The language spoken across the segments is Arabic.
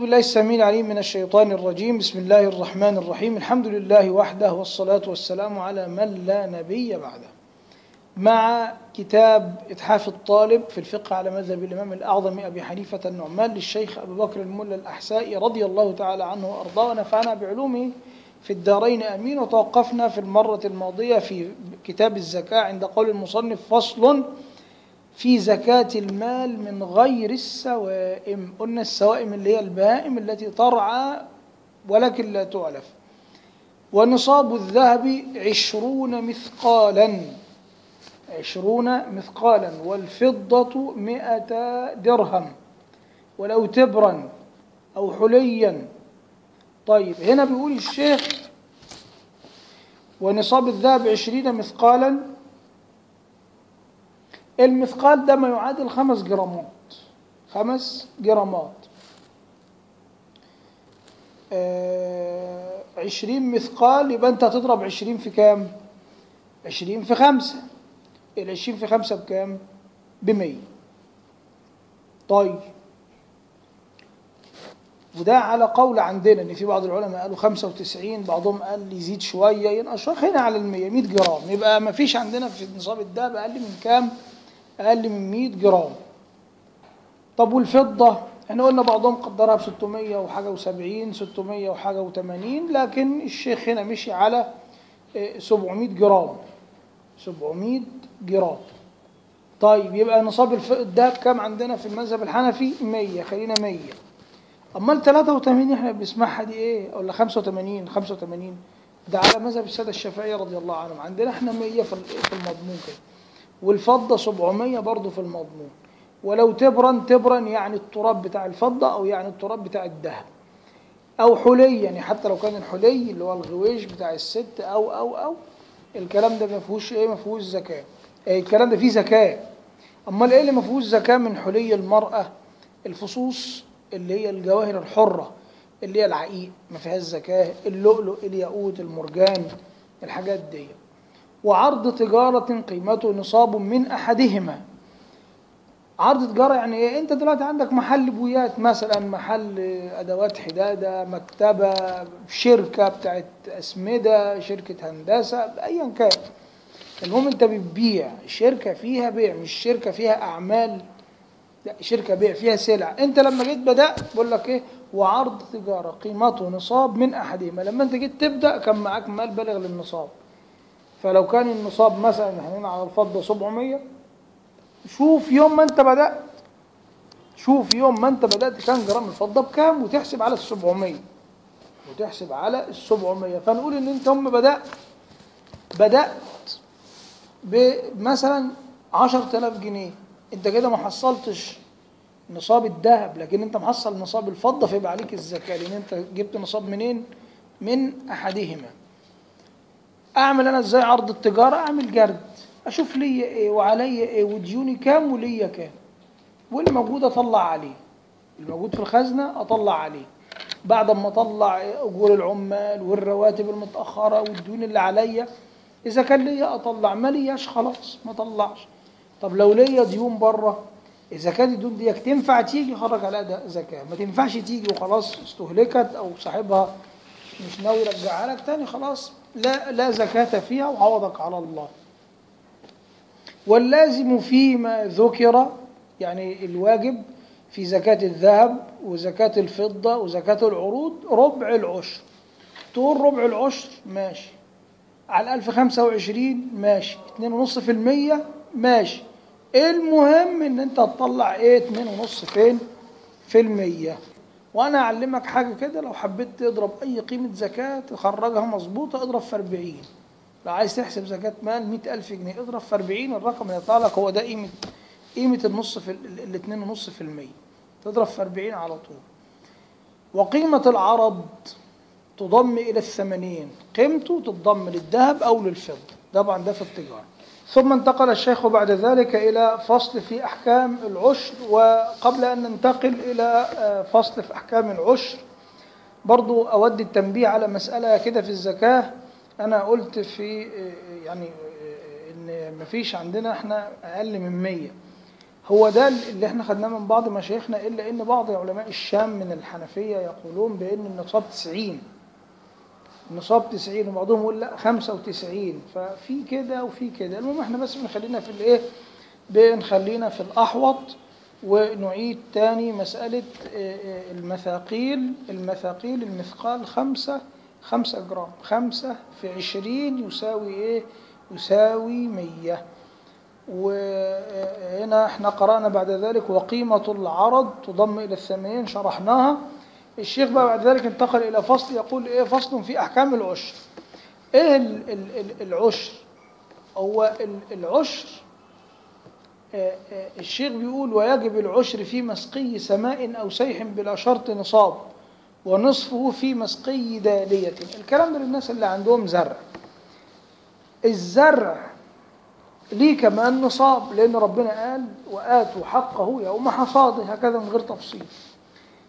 بالله السميع العليم من الشيطان الرجيم. بسم الله الرحمن الرحيم. الحمد لله وحده والصلاة والسلام على من لا نبي بعده. مع كتاب إتحاف الطالب في الفقه على مذهب الإمام الأعظم أبي حنيفة النعمان للشيخ أبي بكر الملا الأحسائي رضي الله تعالى عنه وأرضاه ونفعنا بعلومه في الدارين. أمين. وتوقفنا في المرة الماضية في كتاب الزكاة عند قول المصنف فصل في زكاة المال من غير السوائم. قلنا السوائم اللي هي البهائم التي ترعى ولكن لا تعلف ونصاب الذهب عشرون مثقالا. عشرون مثقالا. والفضة مئة درهم. ولو تبرا أو حليا. طيب هنا بيقول الشيخ ونصاب الذهب عشرين مثقالا. المثقال ده ما يعادل خمس جرامات. خمس جرامات. آه عشرين مثقال يبقى انت هتضرب عشرين في كام؟ عشرين في خمسة. العشرين في خمسة بكام؟ بمية. طيب. وده على قول عندنا إن في بعض العلماء قالوا 95 بعضهم قال يزيد شوية ينقص هنا على ال 100 100 جرام. يبقى ما فيش عندنا في نصاب الدهب أقل من كام؟ أقل من 100 جرام. طب والفضة؟ إحنا قلنا بعضهم قدرها ب 600 وحاجة و70 600 وحاجة و80 لكن الشيخ هنا مشي على 700 جرام. 700 جرام. طيب يبقى نصاب الدهب كام عندنا في المذهب الحنفي؟ 100 خلينا 100 أمال 83 إحنا بنسمعها دي إيه؟ ولا 85 85 ده على مذهب السادة الشافعية رضي الله عنهم. عندنا إحنا 100 في المضمون كده. والفضة 700 برضه في المضمون. ولو تبرا تبرا يعني التراب بتاع الفضة أو يعني التراب بتاع الذهب. أو حلي يعني حتى لو كان الحلي اللي هو الغويش بتاع الست أو أو أو الكلام ده ما فيهوش إيه ما فيهوش زكاة. إيه الكلام ده فيه زكاة. أمال إيه اللي ما فيهوش زكاة من حلي المرأة؟ الفصوص اللي هي الجواهر الحرة اللي هي العقيق ما فيهاش زكاة. اللؤلؤ الياقوت المرجان الحاجات دي. وعرض تجارة قيمته نصاب من أحدهما. عرض تجارة يعني إيه؟ أنت دلوقتي عندك محل بويات مثلا محل أدوات حدادة مكتبة شركة بتاعت أسمدة شركة هندسة أيا كان المهم أنت بتبيع الشركة فيها بيع مش شركة فيها أعمال. لا شركة بيع فيها سلع. أنت لما جيت بدأت بقول لك إيه؟ وعرض تجارة قيمته نصاب من أحدهما. لما أنت جيت تبدأ كان معاك مال بالغ للنصاب. فلو كان النصاب مثلا إحنا على الفضه 700 شوف يوم ما أنت بدأت شوف يوم ما أنت بدأت كان جرام الفضه بكام وتحسب على ال 700 وتحسب على ال 700 فنقول إن أنت هم بدأت بدأت بمثلا 10000 جنيه أنت كده ما حصلتش نصاب الذهب لكن أنت محصل نصاب الفضة فيبقى عليك الزكاة لأن أنت جبت نصاب منين؟ من أحدهما. أعمل أنا إزاي عرض التجارة؟ أعمل جرد أشوف ليا إيه وعليا إيه وديوني كام وليا كام. واللي موجود أطلع عليه. الموجود في الخزنة أطلع عليه. بعد ما أطلع أجور العمال والرواتب المتأخرة والديون اللي عليا إذا كان ليا أطلع ما لياش خلاص ما اطلعش. طب لو ليا ديون برة إذا كانت الديون دي تنفع تيجي خرج عليها زكاة ما تنفعش تيجي وخلاص استهلكت أو صاحبها مش ناوي يرجعها لك تاني خلاص لا لا زكاة فيها وعوضك على الله. واللازم فيما ذكر يعني الواجب في زكاة الذهب وزكاة الفضة وزكاة العروض ربع العشر. تقول ربع العشر؟ ماشي. على 1025 ماشي. 2.5% ماشي. المهم إن أنت تطلع إيه؟ اتنين ونص فين؟ في المية. وأنا أعلمك حاجة كده لو حبيت تضرب أي قيمة زكاة تخرجها مظبوطة اضرب في 40 لو عايز تحسب زكاة مال مئة ألف جنيه اضرب في 40 الرقم اللي يطلع لك هو ده قيمة قيمة النص في في المية. تضرب في 40 على طول. وقيمة العرض تضم إلى الثمانين. قيمته تضم للذهب أو للفضة. طبعا ده في التجارة. ثم انتقل الشيخ بعد ذلك إلى فصل في أحكام العشر وقبل أن ننتقل إلى فصل في أحكام العشر برضو أود التنبيه على مسألة كده في الزكاة. أنا قلت في يعني إن مفيش عندنا إحنا أقل من مية. هو ده اللي إحنا خدناه من بعض مشايخنا إلا إن بعض علماء الشام من الحنفية يقولون بإن النصاب 90 النصاب 90 وبعضهم يقول لا 95 ففي كده وفي كده. المهم إحنا بس بنخلينا في الإيه؟ بنخلينا في الأحوط ونعيد تاني مسألة آه، آه، المثاقيل. المثاقيل المثقال خمسة خمسة جرام. خمسة في عشرين يساوي إيه؟ يساوي مية. وهنا إحنا قرأنا بعد ذلك وقيمة العرض تضم إلى الثمانين شرحناها. الشيخ بقى بعد ذلك انتقل إلى فصل يقول إيه؟ فصل في أحكام العشر. إيه ال- ال- ال- العشر؟ هو ال- العشر آه، آه، الشيخ بيقول ويجب العشر في مسقي سماء أو سيح بلا شرط نصاب ونصفه في مسقي دالية. الكلام ده للناس اللي عندهم زرع. الزرع ليه كمان نصاب؟ لأن ربنا قال وآتوا حقه يوم حصاده هكذا من غير تفصيل.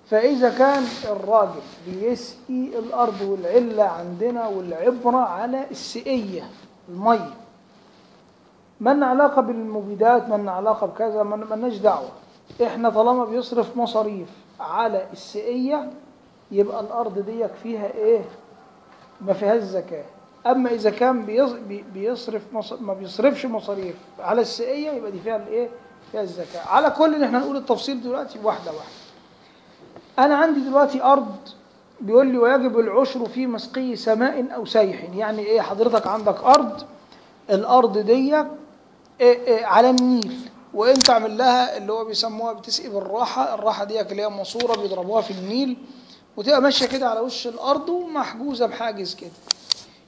فإذا كان الراجل بيسقي الأرض والعلة عندنا والعبرة على السقية المية من علاقة بالمبيدات من علاقة بكذا من ملناش دعوة. إحنا طالما بيصرف مصاريف على السقية يبقى الأرض ديك فيها إيه؟ ما فيهاش زكاة. أما إذا كان بيص- بي- بيصرف. ما بيصرفش مصاريف على السقية يبقى دي فيها الإيه؟ فيها الزكاة. على كل إن إحنا نقول التفصيل دلوقتي واحدة واحدة. أنا عندي دلوقتي أرض بيقول لي ويجب العشر في مسقي سماء أو سيح. يعني إيه؟ حضرتك عندك أرض الأرض دي إيه إيه على النيل. وأنت عامل لها اللي هو بيسموها بتسقي بالراحة الراحة دي اللي هي ماسورة بيضربوها في النيل وتبقى ماشية كده على وش الأرض ومحجوزة بحاجز كده.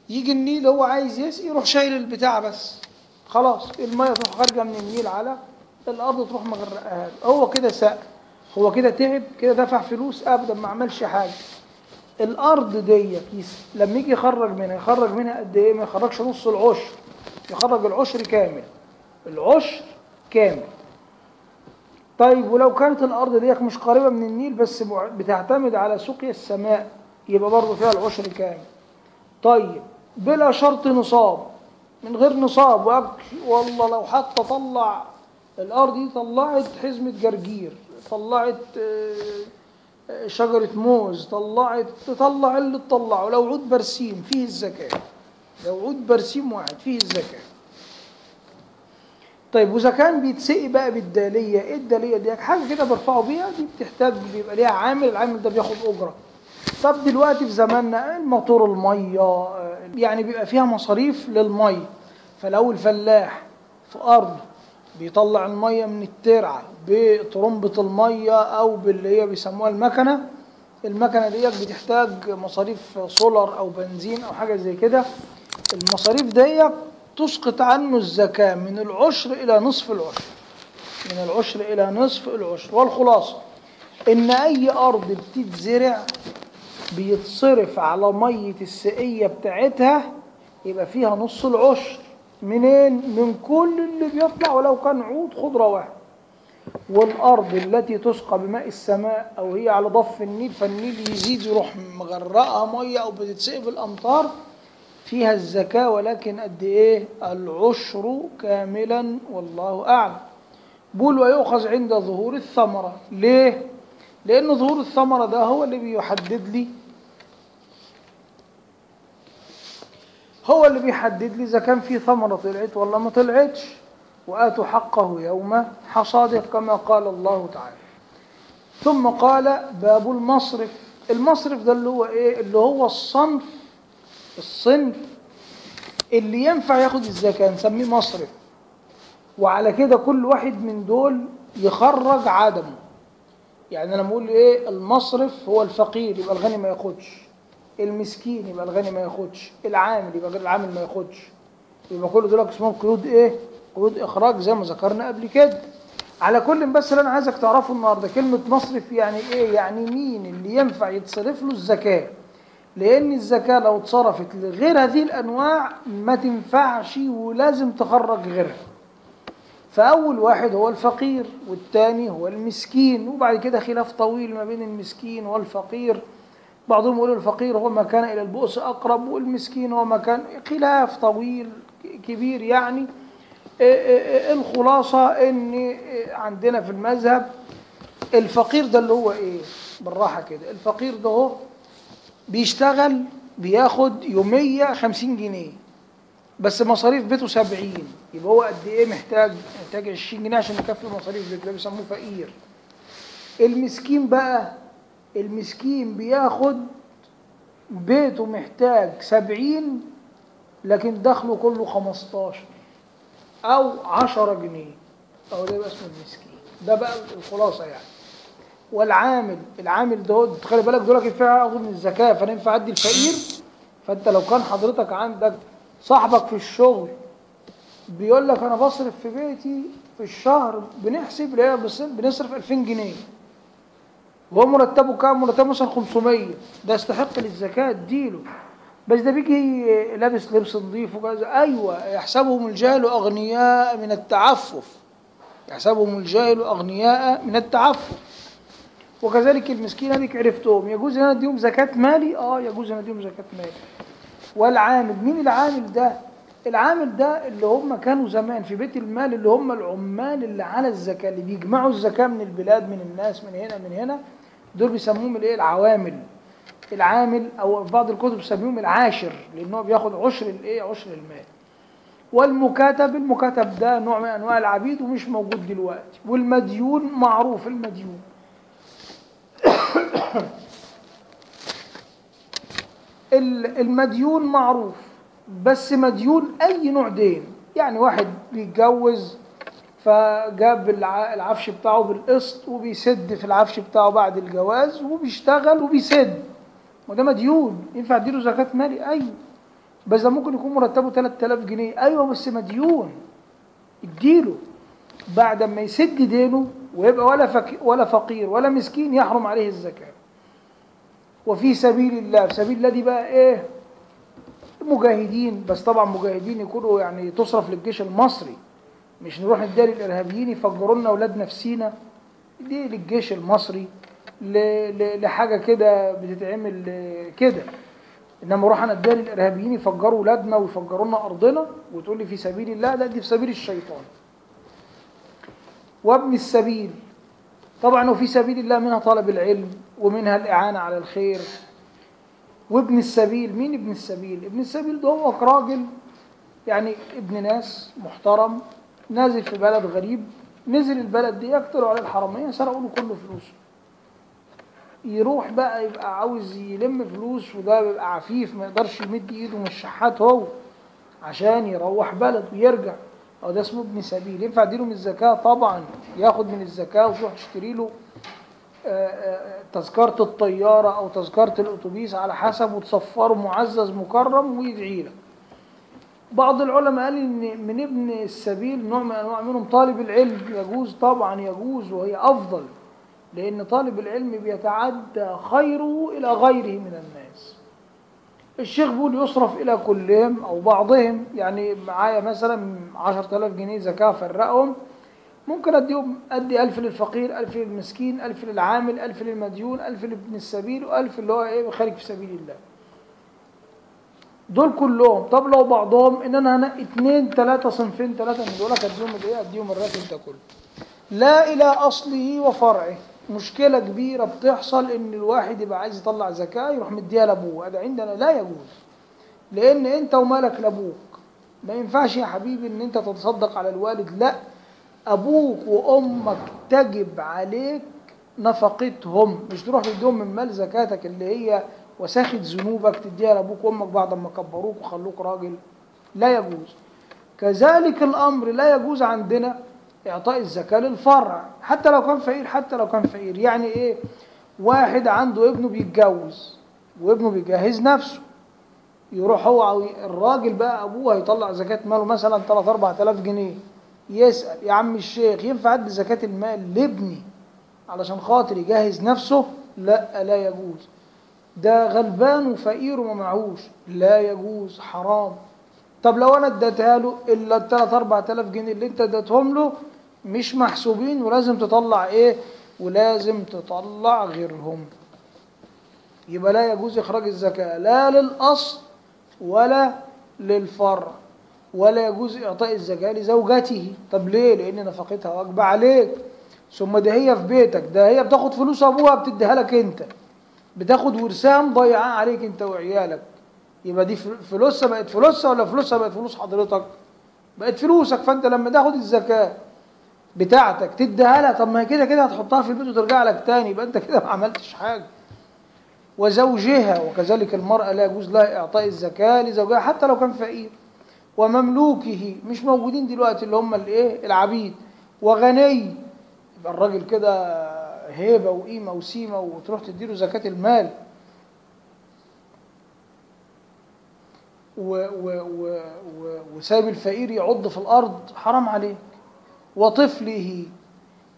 يجي النيل هو عايز يسقي يروح شايل البتاع بس. خلاص المية تروح خارجة من النيل على الأرض تروح مغرقها. هو كده سقى. هو كده تعب كده دفع فلوس ابدا ما عملش حاجة. الأرض دي كيس لما يجي يخرج منها يخرج منها قد إيه؟ ما يخرجش نص العشر يخرج العشر كامل. العشر كامل. طيب ولو كانت الأرض دي مش قريبة من النيل بس بتعتمد على سقيا السماء يبقى برضه فيها العشر كامل. طيب بلا شرط نصاب. من غير نصاب وأك- والله لو حتى طلع الأرض دي طلعت حزمة جرجير. طلعت آه، آه، شجرة موز طلعت تطلع اللي تطلعه. لو عود برسيم فيه الزكاة. لو عود برسيم واحد فيه الزكاة. طيب وإذا كان بيتسقي بقى بالدالية إيه الدالية دي؟ حاجة كده برفعه بيها دي بتحتاج بيبقى ليها عامل العامل ده بياخد أجرة. طب دلوقتي في زماننا الموتور المية آه، يعني بيبقى فيها مصاريف للمية. فلو الفلاح في ارض بيطلع المية من الترعة بطرمبه المية أو باللي هي بيسموها المكنة. المكنة ديت بتحتاج مصاريف سولار أو بنزين أو حاجة زي كده. المصاريف ديت تسقط عنه الزكاة من العشر إلى نصف العشر من العشر إلى نصف العشر. والخلاصة إن أي أرض بتتزرع بيتصرف على مية السقية بتاعتها يبقى فيها نص العشر. منين؟ من كل اللي بيطلع ولو كان عود خضره واحد والأرض التي تسقى بماء السماء أو هي على ضف النيل فالنيل يزيد يروح مغرقها مية أو بتتسقي بالامطار فيها الزكاة ولكن قد إيه؟ العشر كاملا والله أعلم. بول ويؤخذ عند ظهور الثمرة. ليه؟ لأن ظهور الثمرة ده هو اللي بيحدد لي هو اللي بيحدد لي إذا كان في ثمرة طلعت ولا ما طلعتش. وآتوا حقه يوم حصاده كما قال الله تعالى. ثم قال باب المصرف. المصرف ده اللي هو إيه؟ اللي هو الصنف الصنف اللي ينفع ياخد الزكاة نسميه مصرف. وعلى كده كل واحد من دول يخرج عدمه. يعني أنا بقول إيه؟ المصرف هو الفقير يبقى الغني ما ياخدش. المسكين يبقى الغني ما ياخدش العامل يبقى العامل ما ياخدش. يبقى كل دول اسمهم قيود إيه؟ قيود إخراج زي ما ذكرنا قبل كده. على كل بس اللي أنا عايزك تعرفه النهارده كلمة مصرف يعني إيه؟ يعني مين اللي ينفع يتصرف له الزكاة؟ لأن الزكاة لو اتصرفت لغير هذه الأنواع ما تنفعش ولازم تخرج غيرها. فأول واحد هو الفقير والثاني هو المسكين وبعد كده خلاف طويل ما بين المسكين والفقير. بعضهم يقولوا الفقير هو ما كان إلى البؤس أقرب والمسكين هو ما كان خلاف طويل كبير يعني. إيه إيه إيه الخلاصة إيه عندنا في المذهب الفقير ده اللي هو إيه؟ بالراحة كده. الفقير ده هو بيشتغل بياخد يومية خمسين جنيه بس مصاريف بيته سبعين. يبقى هو قد إيه محتاج؟ محتاج عشرين جنيه عشان يكفي مصاريف بيته. ده بيسموه فقير. المسكين بقى المسكين بياخد بيته محتاج سبعين لكن دخله كله خمستاشر أو عشرة جنيه. أو ده يبقى اسمه المسكين. ده بقى الخلاصة يعني. والعامل العامل ده خلي بالك دول ينفع آخد من الزكاة فأنا ينفع أدي الفقير؟ فأنت لو كان حضرتك عندك صاحبك في الشغل بيقول لك أنا بصرف في بيتي في الشهر بنحسب بنصرف 2000 جنيه. وهو مرتبه كام؟ مرتبه مثلا 500 ده يستحق للزكاة اديله. بس ده بيجي لابس لبس نظيف وكذا أيوه يحسبهم الجاهل أغنياء من التعفف. يحسبهم الجاهل أغنياء من التعفف. وكذلك المسكين هذيك عرفتهم. يجوز ان أديهم زكاة مالي؟ آه يجوز ان أديهم زكاة مالي. والعامل مين العامل ده؟ العامل ده اللي هم كانوا زمان في بيت المال اللي هم العمال اللي على الزكاة اللي بيجمعوا الزكاة من البلاد من الناس من هنا من هنا. دول بيسموهم الايه؟ العوامل. العامل أو في بعض الكتب بيسميهم العاشر لأن هو بياخد عشر الايه؟ عشر المال. والمكاتب المكاتب ده نوع من انواع العبيد ومش موجود دلوقتي. والمديون معروف المديون. المديون معروف بس مديون أي نوع دين. يعني واحد بيتجوز فجاب العفش بتاعه بالقسط وبيسد في العفش بتاعه بعد الجواز وبيشتغل وبيسد. وده مديون. ينفع أديله زكاة مالي؟ أيوه. بس ده ممكن يكون مرتبه 3000 جنيه. أيوه بس مديون. اديله. بعد ما يسد دينه ويبقى ولا ولا فقير ولا مسكين يحرم عليه الزكاة. وفي سبيل الله في سبيل الله دي بقى إيه؟ مجاهدين. بس طبعا مجاهدين يكونوا يعني تصرف للجيش المصري. مش نروح نديها للارهابيين يفجروا لنا أولاد نفسينا؟ دي للجيش المصري لحاجة كده بتتعمل كده. إنما أروح أنا اديها للارهابيين يفجروا اولادنا ويفجروا لنا أرضنا وتقول لي في سبيل الله ده دي في سبيل الشيطان. وابن السبيل طبعا وفي سبيل الله منها طلب العلم ومنها الإعانة على الخير. وابن السبيل مين ابن السبيل؟ ابن السبيل ده هو راجل يعني ابن ناس محترم نازل في بلد غريب نزل البلد دي يقتلوا على الحرمية سرقوا له كل فلوسه يروح بقى يبقى عاوز يلم فلوس وده بيبقى عفيف ما يقدرش يمد ايده من الشحات هو عشان يروح بلد ويرجع. أو ده اسمه ابن سبيل. ينفع اديله من الزكاة؟ طبعا. ياخد من الزكاة وتروح تشتري له تذكرة الطيارة أو تذكرة الأتوبيس على حسب وتصفره معزز مكرم ويدعي لك بعض العلماء قال إن من ابن السبيل نوع من أنواع منهم طالب العلم يجوز طبعا يجوز وهي أفضل لأن طالب العلم بيتعدى خيره إلى غيره من الناس. الشيخ بيقول يصرف إلى كلهم أو بعضهم يعني معايا مثلا 10000 جنيه زكاة فرقهم ممكن أديهم أدي ألف للفقير ألف للمسكين ألف للعامل ألف للمديون ألف لابن السبيل وألف اللي هو إيه خارج في سبيل الله. دول كلهم. طب لو بعضهم إن أنا هنقي اتنين تلاتة صنفين تلاتة من دول أديهم الإيه أديهم الراتب ده كله. لا إلى أصله وفرعه. مشكلة كبيرة بتحصل إن الواحد يبقى عايز يطلع زكاة يروح مديها لأبوه. هذا عندنا لا يجوز. لأن أنت ومالك لأبوك. ما ينفعش يا حبيبي إن أنت تتصدق على الوالد. لا. أبوك وأمك تجب عليك نفقتهم. مش تروح تديهم من مال زكاتك اللي هي وساخة ذنوبك تديها لأبوك وأمك بعد ما كبروك وخلوك راجل. لا يجوز. كذلك الأمر لا يجوز عندنا إعطاء الزكاة للفرع حتى لو كان فقير حتى لو كان فقير. يعني إيه؟ واحد عنده ابنه بيتجوز وابنه بيجهز نفسه. يروح هو الراجل بقى أبوه هيطلع زكاة ماله مثلا 3 4000 جنيه. يسأل يا عم الشيخ ينفع أدي زكاة المال لابني علشان خاطر يجهز نفسه؟ لا لا يجوز. ده غلبان وفقير وما معهوش. لا يجوز حرام. طب لو أنا اديتها له إلا ال 3 4000 جنيه اللي أنت اديتهم له مش محسوبين ولازم تطلع إيه؟ ولازم تطلع غيرهم. يبقى لا يجوز إخراج الزكاة لا للأصل ولا للفرع ولا يجوز إعطاء الزكاة لزوجته. طب ليه؟ لأن نفقتها واجبة عليك. ثم ده هي في بيتك ده هي بتاخد فلوس أبوها بتديها لك أنت. بتاخد ورثها ضيعاه عليك أنت وعيالك. يبقى دي فلوسها بقت فلوسها ولا فلوسها بقت فلوس حضرتك؟ بقت فلوسك. فأنت لما تاخد الزكاة بتاعتك تديها لها طب ما هي كده كده هتحطها في البيت وترجع لك تاني. يبقى أنت كده ما عملتش حاجة. وزوجها وكذلك المرأة لا يجوز لها إعطاء الزكاة لزوجها حتى لو كان فقير. ومملوكه مش موجودين دلوقتي اللي هم الإيه؟ العبيد. وغني. يبقى الراجل كده هيبة وقيمة وسيمة وتروح تديله زكاة المال. و و و و وسايب الفقير يعض في الأرض حرام عليك. وطفله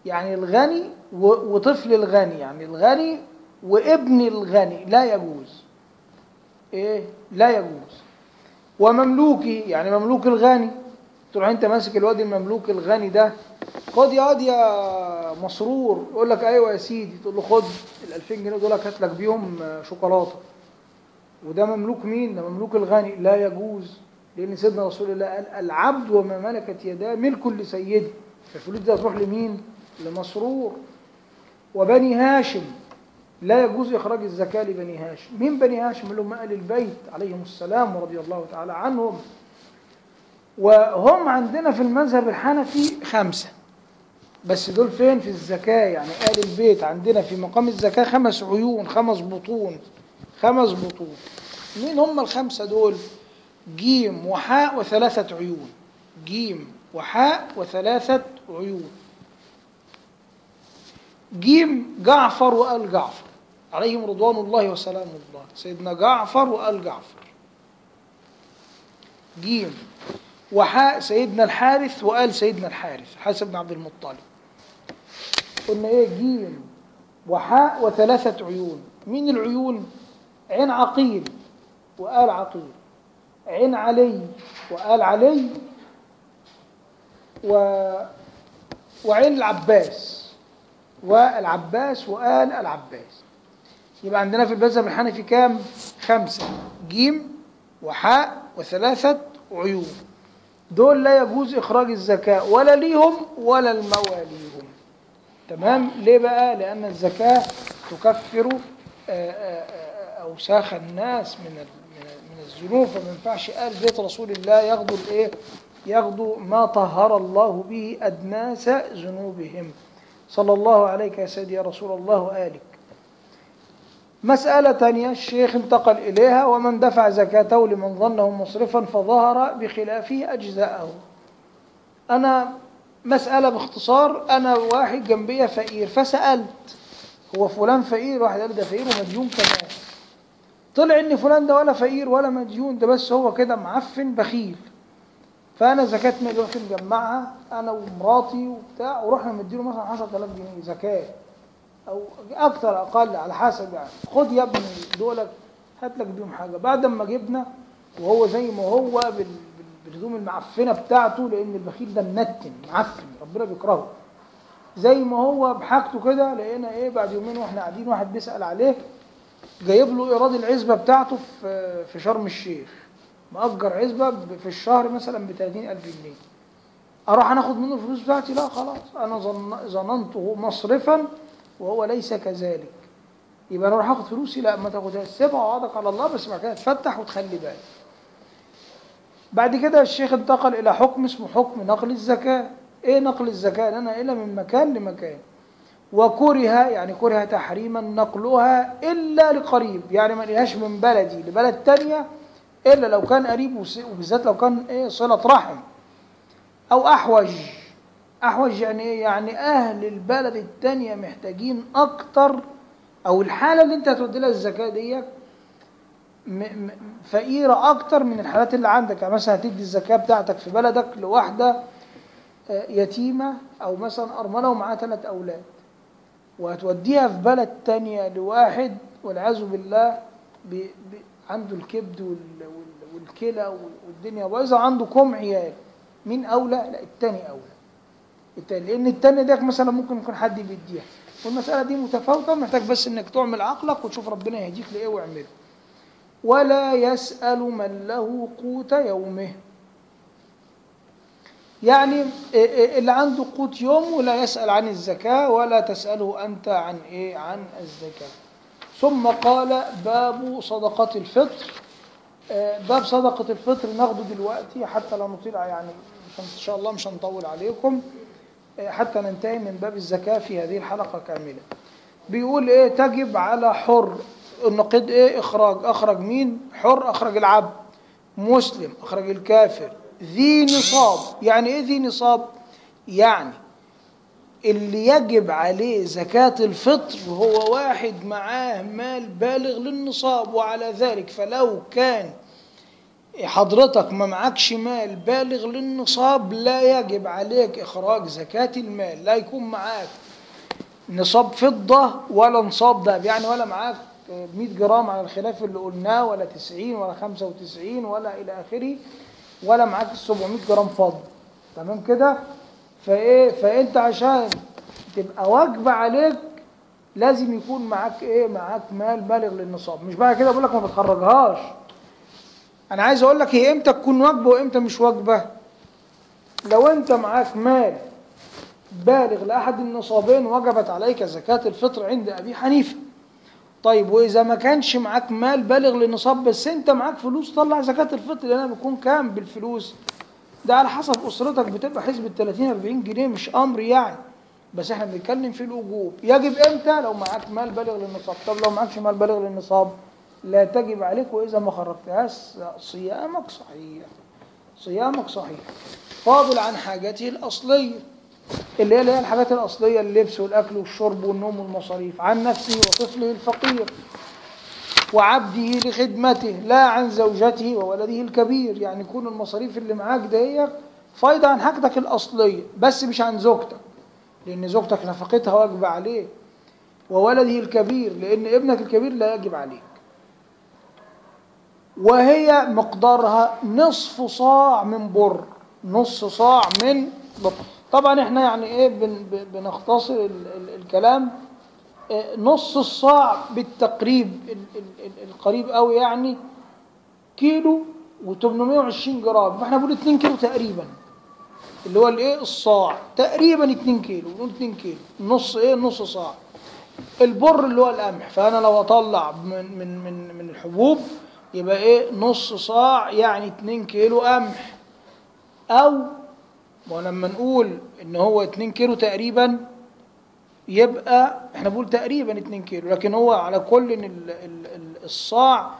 يعني الغني وطفل الغني يعني الغني وابن الغني لا يجوز. إيه؟ لا يجوز. ومملوكه يعني مملوك الغني. تروح انت ماسك الواد المملوك الغني ده خد يا واد يا مسرور يقول لك أيوه يا سيدي تقول له خد ال 2000 جنيه دول هات لك بيهم شوكولاتة. وده مملوك مين؟ ده مملوك الغني. لا يجوز لأن سيدنا رسول الله قال العبد وما ملكت يداه ملك لسيده. فالفلوس دي هتروح لمين؟ لمسرور. وبني هاشم لا يجوز إخراج الزكاة لبني هاشم. مين بني هاشم؟ اللي هم أهل البيت عليهم السلام ورضي الله تعالى عنهم. وهم عندنا في المذهب الحنفي خمسة. بس دول فين؟ في الزكاة. يعني أهل البيت عندنا في مقام الزكاة خمس عيون خمس بطون خمس بطون. مين هم الخمسة دول؟ جيم وحاء وثلاثة عيون. جيم وحاء وثلاثة عيون. جيم جعفر وآل جعفر. عليهم رضوان الله وسلام الله. سيدنا جعفر وآل جعفر. جيم. وحاء سيدنا الحارث وآل سيدنا الحارث حسب بن عبد المطلب. قلنا إيه جيم وحاء وثلاثة عيون. مين العيون؟ عين عقيل وآل عقيل. عين علي وآل علي و وعين العباس. والعباس وآل العباس. يبقى عندنا في المذهب الحنفي كام؟ خمسة. جيم وحاء وثلاثة عيون. دول لا يجوز إخراج الزكاة ولا ليهم ولا المواليهم تمام؟ ليه بقى؟ لأن الزكاة تكفر آه، آه، آه، أوساخ الناس من من الذنوب فما ينفعش آل بيت رسول الله ياخدوا الإيه؟ ياخدوا ما طهر الله به أدناس ذنوبهم صلى الله عليك يا سيدي يا رسول الله وآلك مسألة تانية الشيخ انتقل إليها ومن دفع زكاته لمن ظنه مصرفا فظهر بخلافه أجزاءه. أنا مسألة باختصار أنا واحد جنبي فقير فسألت هو فلان فقير؟ واحد قال ده فقير ومديون كمان. طلع إن فلان ده ولا فقير ولا مديون ده بس هو كده معفن بخيل. فأنا زكاة مال رحت مجمعها أنا ومراتي وبتاع ورحنا مديله مثلا 10000 جنيه زكاة. أو أكتر أقل على حسب يعني. خد يا ابني دولك هات لك بيهم حاجة. بعد ما جبنا وهو زي ما هو بال- بال- بالهدوم المعفنة بتاعته لأن البخيل ده منتن معفن ربنا بيكرهه. زي ما هو بحاجته كده لقينا إيه بعد يومين وإحنا قاعدين واحد بيسأل عليه جايب له إيراد العزبة بتاعته في في شرم الشيخ. مأجر عزبة في الشهر مثلا ب 30000 جنيه. أروح أنا أخد منه الفلوس بتاعتي؟ لا خلاص. أنا ظن ظننته مصرفا وهو ليس كذلك. يبقى أنا أروح آخد فلوسي لا ما تاخدهاش. سيبها وعضك على الله بس بعد كده تفتح وتخلي بالك بعد كده الشيخ انتقل إلى حكم اسمه حكم نقل الزكاة. إيه نقل الزكاة؟ ان أنا إلى من مكان لمكان. وكره يعني كره تحريما نقلها إلا لقريب يعني ما لهاش من بلدي لبلد تانية إلا لو كان قريب وبالذات لو كان إيه صلة رحم أو أحوج. أحوج يعني إيه يعني أهل البلد التانية محتاجين أكتر أو الحالة اللي أنت هتودي لها الزكاة ديت فقيرة أكتر من الحالات اللي عندك. يعني مثلا هتدي الزكاة بتاعتك في بلدك لواحده آه، يتيمة أو مثلا أرملة ومعاها ثلاث أولاد. وهتوديها في بلد تانية لواحد والعياذ بالله ب... ب... عنده الكبد وال... وال... والكلى وال- والدنيا بايظه عنده كم عيال مين أولى؟ لا التاني أولى. التاني. لأن التاني ده مثلا ممكن يكون حد بيديها. والمسألة دي متفاوتة محتاج بس إنك تعمل عقلك وتشوف ربنا يهديك لإيه واعمله. ولا يسأل من له قوت يومه. يعني اللي عنده قوت يوم ولا يسأل عن الزكاة ولا تسأله أنت عن إيه؟ عن الزكاة. ثم قال باب صدقة الفطر. آه، باب صدقة الفطر ناخده دلوقتي حتى لا نطيل يعني إن شاء الله مش هنطول عليكم. حتى ننتهي من باب الزكاة في هذه الحلقة كاملة. بيقول إيه؟ تجب على حر. النقيض إيه؟ إخراج. أخرج مين؟ حر. أخرج العبد. مسلم. أخرج الكافر. ذي نصاب. يعني إيه ذي نصاب؟ يعني اللي يجب عليه زكاة الفطر هو واحد معاه مال بالغ للنصاب وعلى ذلك فلو كان حضرتك ما معكش مال بالغ للنصاب لا يجب عليك إخراج زكاة المال لا يكون معاك نصاب فضة ولا نصاب ذهب. يعني ولا معاك 100 جرام على الخلاف اللي قلناه ولا 90 ولا 95 ولا إلى آخره ولا معاك 700 جرام فضة. تمام كده؟ فإيه؟ فأنت عشان تبقى واجبه عليك لازم يكون معاك إيه؟ معاك مال بالغ للنصاب. مش بقى كده بقول لك ما بتخرجهاش. أنا عايز أقول لك هي إمتى تكون واجبة وإمتى مش واجبة؟ لو أنت معاك مال بالغ لأحد النصابين وجبت عليك زكاة الفطر عند أبي حنيفة. طيب وإذا ما كانش معاك مال بالغ للنصاب بس أنت معاك فلوس طلع زكاة الفطر لانها بتكون كام بالفلوس؟ ده على حسب أسرتك بتبقى حسبة 30 40 جنيه مش أمر يعني. بس إحنا بنتكلم في الوجوب. يجب إمتى؟ لو معاك مال بالغ للنصاب. طب لو معكش مال بالغ للنصاب؟ لا تجب عليك وإذا ما خرجتهاش صيامك صحيح صيامك صحيح. فاضل عن حاجته الأصلية اللي هي الحاجات الأصلية اللبس والأكل والشرب والنوم والمصاريف عن نفسه وطفله الفقير وعبده لخدمته لا عن زوجته وولده الكبير. يعني يكون المصاريف اللي معاك دهيت فايدة عن حاجتك الأصلية بس مش عن زوجتك لأن زوجتك نفقتها واجبة عليك وولده الكبير لأن ابنك الكبير لا يجب عليك وهي مقدارها نصف صاع من بر نص صاع من بر طبعا إحنا يعني إيه بن بنختصر ال ال الكلام نص الصاع بالتقريب القريب قوي يعني كيلو و820 جرام. فإحنا بنقول 2 كيلو تقريبا اللي هو الإيه؟ الصاع. تقريبا 2 كيلو نقول 2 كيلو. نص إيه؟ نص صاع. البر اللي هو القمح. فأنا لو أطلع من من من من الحبوب يبقى إيه؟ نص صاع يعني 2 كيلو قمح. أو ولما نقول إن هو 2 كيلو تقريبا يبقى إحنا بنقول تقريبا 2 كيلو لكن هو على كل ال- ال- ال- الصاع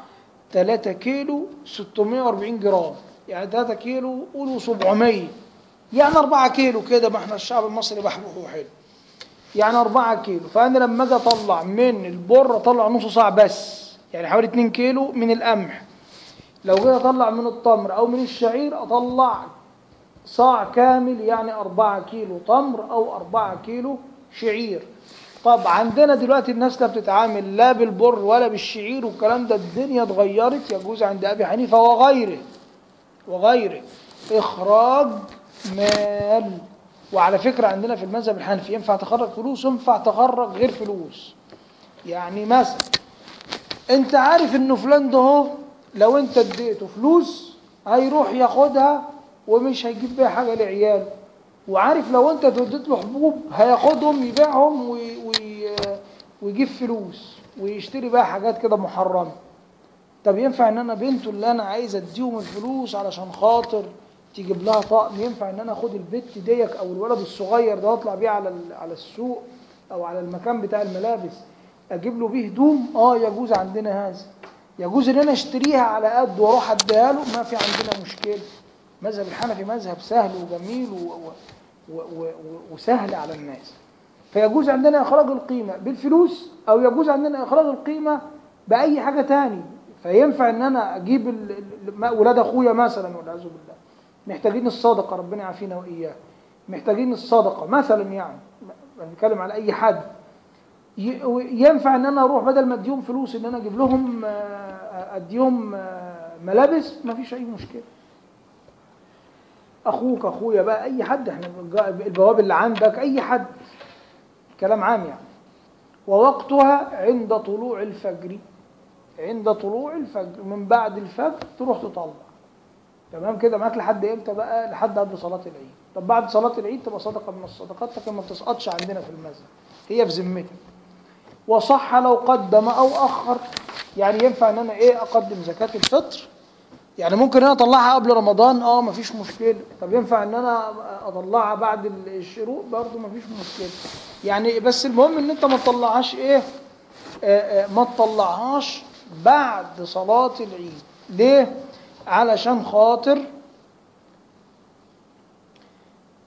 3 كيلو 640 جرام. يعني 3 كيلو قولوا 700 يعني 4 كيلو كده ما إحنا الشعب المصري بحبوح حلو. يعني 4 كيلو. فأنا لما أجي أطلع من البر أطلع نص صاع بس. يعني حوالي 2 كيلو من القمح. لو جيت أطلع من التمر أو من الشعير أطلع صاع كامل يعني أربعة كيلو تمر أو أربعة كيلو شعير. طب عندنا دلوقتي الناس لا بتتعامل لا بالبر ولا بالشعير والكلام ده الدنيا اتغيرت يجوز عند أبي حنيفة وغيره وغيره. إخراج مال. وعلى فكرة عندنا في المذهب الحنفي ينفع تخرج فلوس ينفع تخرج غير فلوس. يعني مثلا انت عارف انه فلان ده هو لو انت اديته فلوس هيروح ياخدها ومش هيجيب بيها حاجة لعياله. وعارف لو انت اديت له حبوب هياخدهم يبيعهم وي وي ويجيب فلوس ويشتري بقى حاجات كده محرمة. طب ينفع ان أنا بنته اللي أنا عايز اديهم الفلوس علشان خاطر تجيب لها طقم؟ ينفع ان أنا اخد البت ديك أو الولد الصغير ده واطلع بيه على على السوق أو على المكان بتاع الملابس؟ أجيب له بيه هدوم آه يجوز عندنا هذا. يجوز إن أنا أشتريها على قد وأروح اديها له ما في عندنا مشكلة. مذهب الحنفي مذهب سهل وجميل و و و وسهل على الناس. فيجوز عندنا إخراج القيمة بالفلوس أو يجوز عندنا إخراج القيمة بأي حاجة تاني. فينفع إن أنا أجيب ال- ولاد أخويا مثلا والعياذ بالله. محتاجين الصدقة ربنا يعافينا وإياه. محتاجين الصدقة مثلا يعني. بنتكلم على أي حد. ينفع إن أنا أروح بدل ما أديهم فلوس إن أنا أجيب لهم آه، أديهم آه، ملابس؟ ما فيش أي مشكلة. أخوك أخويا بقى أي حد إحنا البواب اللي عندك أي حد. كلام عام يعني. ووقتها عند طلوع الفجر عند طلوع الفجر من بعد الفجر تروح تطلع. تمام كده؟ معاك لحد إمتى بقى؟ لحد قبل صلاة العيد. طب بعد صلاة العيد تبقى صدقة من الصدقات لكن ما بتسقطش عندنا في المذهب. هي في ذمتك. وصح لو قدم أو أخر. يعني ينفع إن أنا إيه أقدم زكاة الفطر؟ يعني ممكن أنا أطلعها قبل رمضان؟ آه مفيش مشكلة. طب ينفع إن أنا أطلعها بعد الشروق؟ برضه مفيش مشكلة. يعني بس المهم إن أنت ما تطلعهاش إيه؟ آه، آه، ما تطلعهاش بعد صلاة العيد. ليه؟ علشان خاطر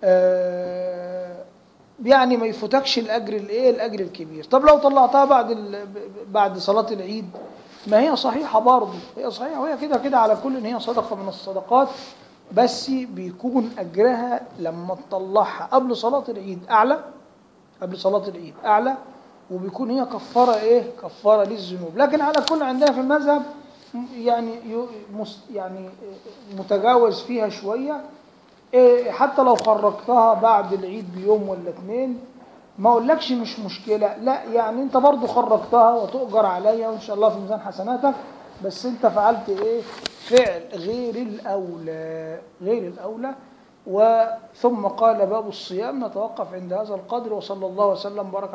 آه، يعني ما يفوتكش الأجر الإيه؟ الأجر الكبير. طب لو طلعتها بعد. بعد صلاة العيد ما هي صحيحة برضه. هي صحيحة وهي كده كده على كل إن هي صدقة من الصدقات بس بيكون أجرها لما تطلعها قبل صلاة العيد أعلى قبل صلاة العيد أعلى وبيكون هي كفارة إيه؟ كفارة للذنوب. لكن على كل عندنا في المذهب يعني يعني متجاوز فيها شوية حتى لو خرجتها بعد العيد بيوم ولا اتنين ما أقولكش مش مشكلة. لا يعني أنت برضو خرجتها وتؤجر عليها وإن شاء الله في ميزان حسناتك بس أنت فعلت إيه؟ فعل غير الأولى غير الأولى. وثم قال باب الصيام نتوقف عند هذا القدر وصلى الله وسلم بارك